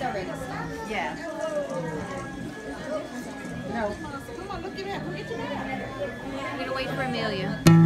It's already. Yeah. No. Come on, look at that. Look at your dad. I'm gonna wait for Amelia.